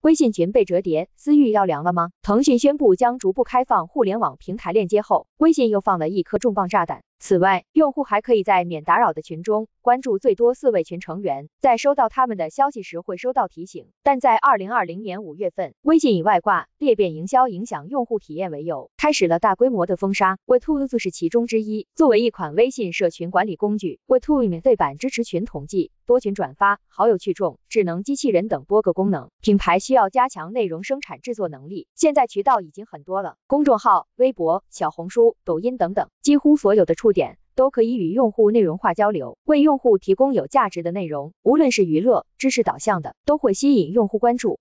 微信群被折叠，私域要凉了吗？腾讯宣布将逐步开放互联网平台链接后，微信又放了一颗重磅炸弹。此外，用户还可以在免打扰的群中关注最多四位群成员，在收到他们的消息时会收到提醒。但在二零二零年五月份，微信以外挂、裂变营销影响用户体验为由，开始了大规模的封杀。w e t o 就是其中之一。作为一款微信社群管理工具 w e t o 免费版支持群统计、多群转发、好友聚众、智能机器人等多个功能。品牌需要加强内容生产制作能力，现在渠道已经很多了，公众号、微博、小红书、抖音等等，几乎所有的出触。点都可以与用户内容化交流，为用户提供有价值的内容，无论是娱乐、知识导向的，都会吸引用户关注。